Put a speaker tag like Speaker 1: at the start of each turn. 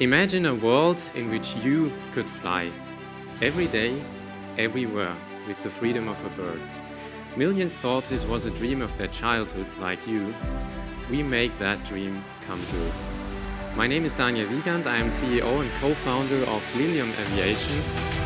Speaker 1: Imagine a world in which you could fly every day, everywhere, with the freedom of a bird. Millions thought this was a dream of their childhood, like you. We make that dream come true. My name is Daniel Wiegand. I am CEO and co-founder of Lilium Aviation,